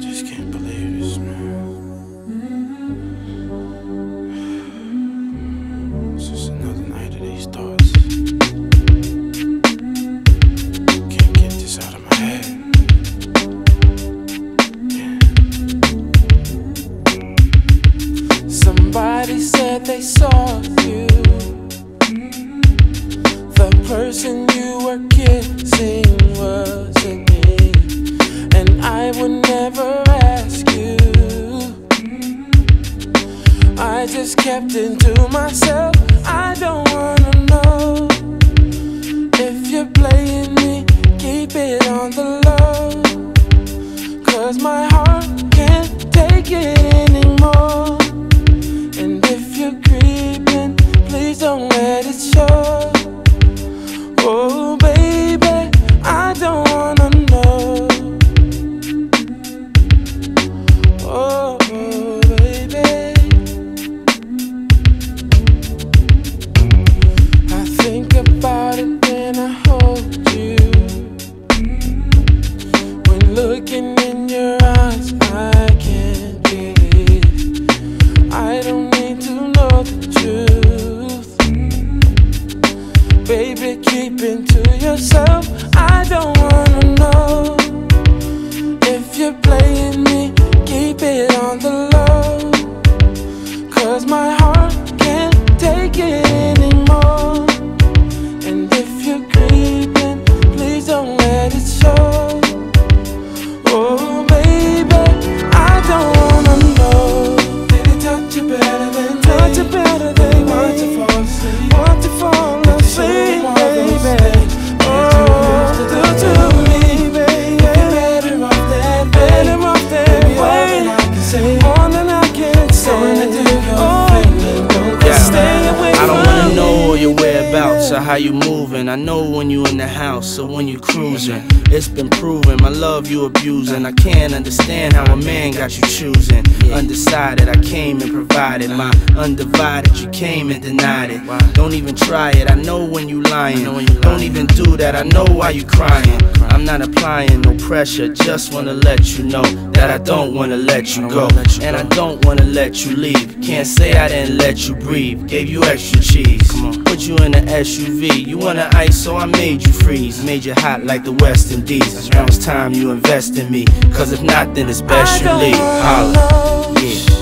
Just can't believe this, man. It's just another night of these thoughts. Can't get this out of my head. Somebody said they saw you. The person you were kissing just kept it to myself. Take how you moving. I know when you in the house or when you cruising. It's been proven my love you abusing. I can't understand how a man got you choosing. Undecided, I came and provided my undivided. You came and denied it. Don't even try it. I know when you lying. Don't even do that. I know why you crying. I'm not applying no pressure. Just wanna let you know that I don't wanna let you go, and I don't wanna let you leave. Can't say I didn't let you breathe. Gave you extra cheese. Put you in an SUV. You wanna ice, so I made you freeze. Made you hot like the West Indies. Now it's time you invest in me. Cause if not, then it's best you leave. Holla. Yeah.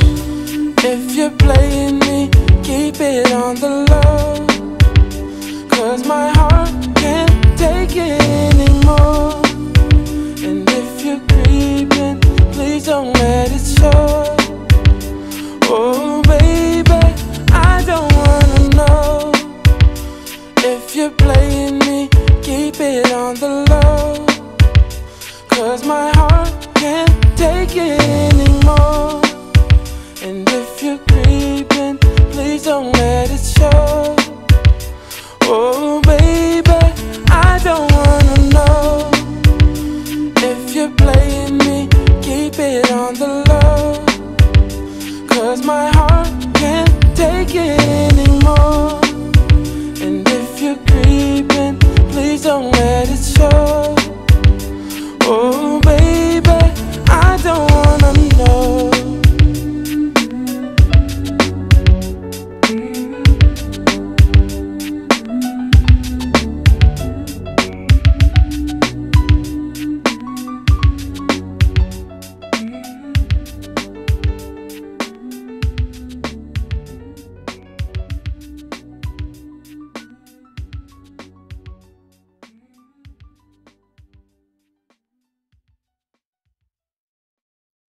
if you